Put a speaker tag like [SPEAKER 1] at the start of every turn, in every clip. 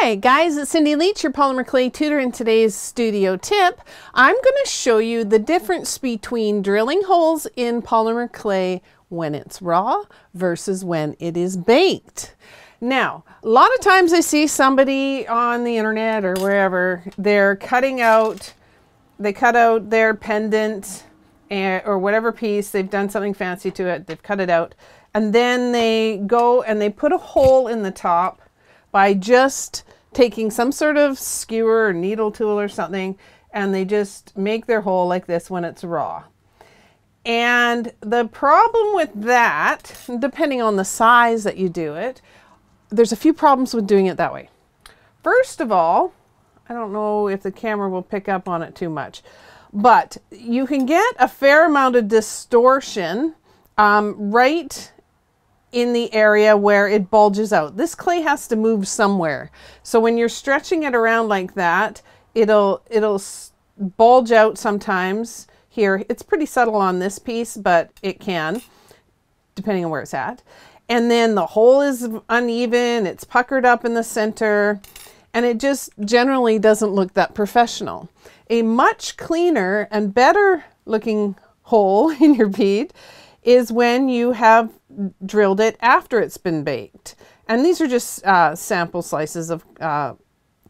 [SPEAKER 1] Hi guys, it's Cindy Lietz, your polymer clay tutor. In today's studio tip, I'm going to show you the difference between drilling holes in polymer clay when it's raw versus when it is baked. Now, a lot of times I see somebody on the internet or wherever, they're cutting out, they cut out their pendant and, or whatever piece, they've done something fancy to it, they've cut it out, and then they go and they put a hole in the top by just taking some sort of skewer or needle tool or something and they just make their hole like this when it's raw. And the problem with that, depending on the size that you do it, there's a few problems with doing it that way. First of all, I don't know if the camera will pick up on it too much, but you can get a fair amount of distortion um, right in the area where it bulges out. This clay has to move somewhere. So when you're stretching it around like that, it'll, it'll bulge out sometimes here. It's pretty subtle on this piece, but it can, depending on where it's at. And then the hole is uneven, it's puckered up in the center, and it just generally doesn't look that professional. A much cleaner and better looking hole in your bead is when you have drilled it after it's been baked. And these are just uh, sample slices of uh,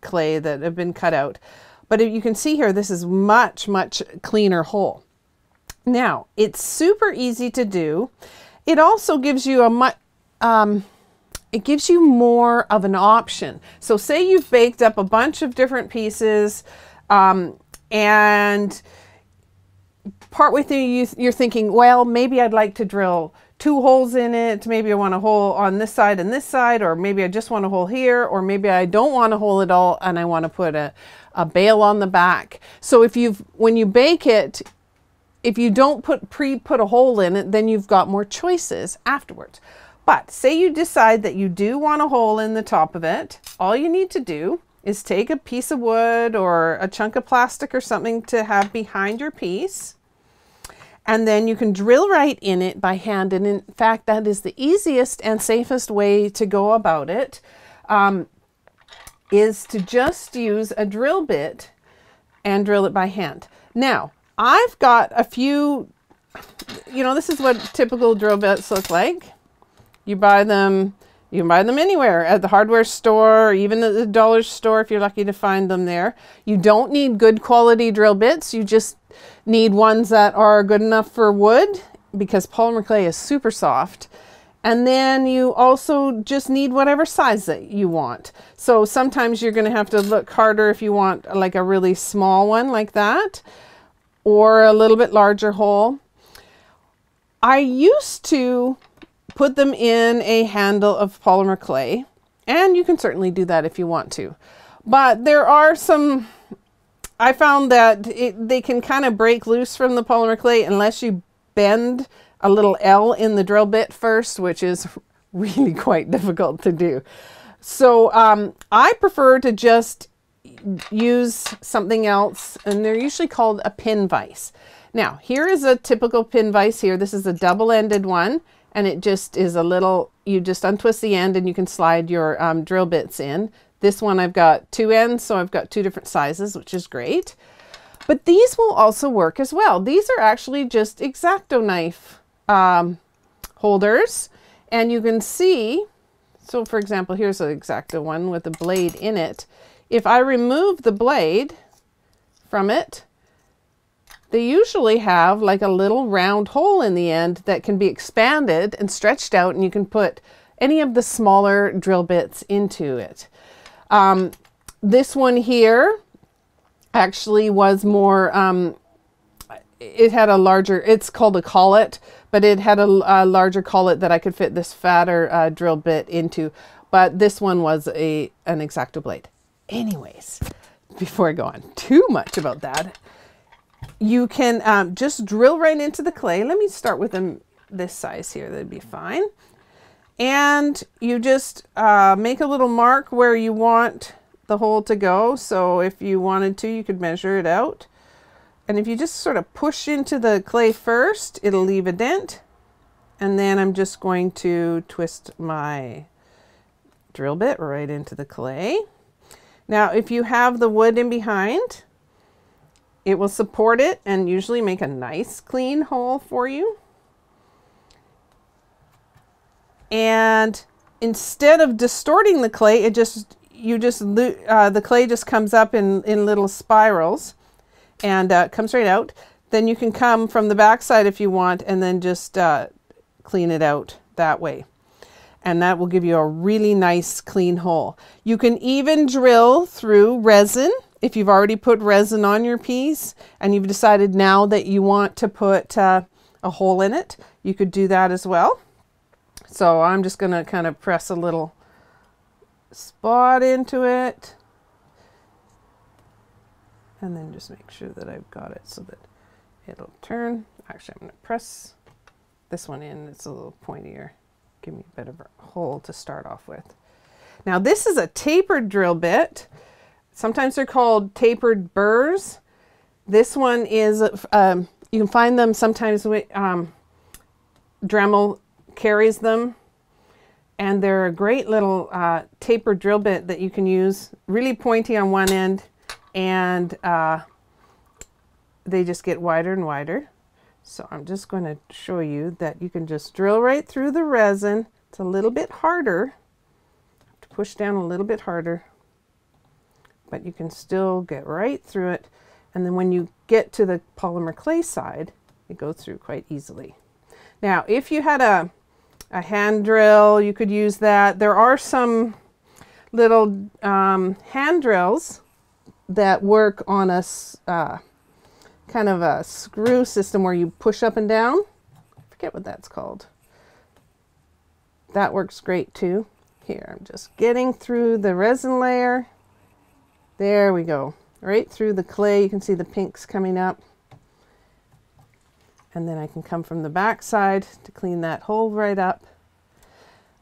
[SPEAKER 1] clay that have been cut out. But you can see here, this is much, much cleaner hole. Now, it's super easy to do. It also gives you a much, um, it gives you more of an option. So say you've baked up a bunch of different pieces um, and partway through you, you're thinking, well, maybe I'd like to drill two holes in it. Maybe I want a hole on this side and this side, or maybe I just want a hole here, or maybe I don't want a hole at all and I want to put a, a bail on the back. So if you've, when you bake it, if you don't put pre-put a hole in it, then you've got more choices afterwards. But say you decide that you do want a hole in the top of it, all you need to do is take a piece of wood or a chunk of plastic or something to have behind your piece and then you can drill right in it by hand. And in fact, that is the easiest and safest way to go about it. Um, is to just use a drill bit and drill it by hand. Now, I've got a few, you know, this is what typical drill bits look like. You buy them, you can buy them anywhere at the hardware store, or even at the dollar store if you're lucky to find them there. You don't need good quality drill bits. You just need ones that are good enough for wood because polymer clay is super soft. And then you also just need whatever size that you want. So sometimes you're going to have to look harder if you want like a really small one like that or a little bit larger hole. I used to put them in a handle of polymer clay and you can certainly do that if you want to. But there are some I found that it, they can kind of break loose from the polymer clay unless you bend a little L in the drill bit first, which is really quite difficult to do. So um, I prefer to just use something else, and they're usually called a pin vise. Now, here is a typical pin vise here. This is a double-ended one, and it just is a little, you just untwist the end and you can slide your um, drill bits in. This one I've got two ends, so I've got two different sizes, which is great. But these will also work as well. These are actually just X-Acto knife um, holders. And you can see, so for example, here's an X-Acto one with a blade in it. If I remove the blade from it, they usually have like a little round hole in the end that can be expanded and stretched out and you can put any of the smaller drill bits into it. Um, this one here actually was more, um, it had a larger, it's called a collet, but it had a, a larger collet that I could fit this fatter uh, drill bit into. But this one was a an X-Acto blade. Anyways, before I go on too much about that, you can um, just drill right into the clay. Let me start with them this size here. That'd be fine and you just uh, make a little mark where you want the hole to go. So if you wanted to, you could measure it out. And if you just sort of push into the clay first, it'll leave a dent. And then I'm just going to twist my drill bit right into the clay. Now, if you have the wood in behind, it will support it and usually make a nice clean hole for you. And instead of distorting the clay, it just, you just, uh, the clay just comes up in, in little spirals and uh, comes right out. Then you can come from the back side if you want and then just uh, clean it out that way. And that will give you a really nice clean hole. You can even drill through resin if you've already put resin on your piece and you've decided now that you want to put uh, a hole in it, you could do that as well. So I'm just going to kind of press a little spot into it and then just make sure that I've got it so that it'll turn. Actually, I'm going to press this one in. It's a little pointier. Give me a bit of a hole to start off with. Now this is a tapered drill bit. Sometimes they're called tapered burrs. This one is, um, you can find them sometimes with, um, Dremel carries them and they're a great little uh, tapered drill bit that you can use really pointy on one end and uh, they just get wider and wider. So I'm just going to show you that you can just drill right through the resin. It's a little bit harder. to push down a little bit harder, but you can still get right through it. And then when you get to the polymer clay side, it goes through quite easily. Now, if you had a, a hand drill, you could use that. There are some little um, hand drills that work on a uh, kind of a screw system where you push up and down. I forget what that's called. That works great too. Here, I'm just getting through the resin layer. There we go. Right through the clay, you can see the pinks coming up. And then I can come from the back side to clean that hole right up.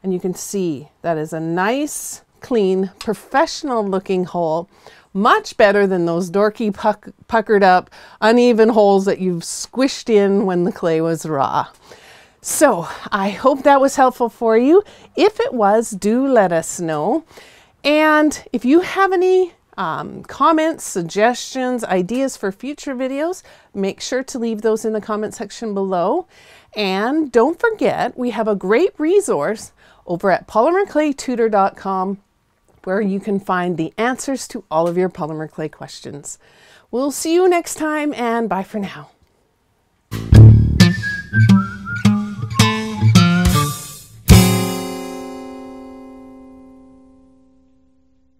[SPEAKER 1] And you can see that is a nice, clean, professional looking hole much better than those dorky puck puckered up uneven holes that you've squished in when the clay was raw. So I hope that was helpful for you. If it was, do let us know. And if you have any um, comments, suggestions, ideas for future videos, make sure to leave those in the comment section below. And don't forget, we have a great resource over at polymerclaytutor.com where you can find the answers to all of your polymer clay questions. We'll see you next time and bye for now.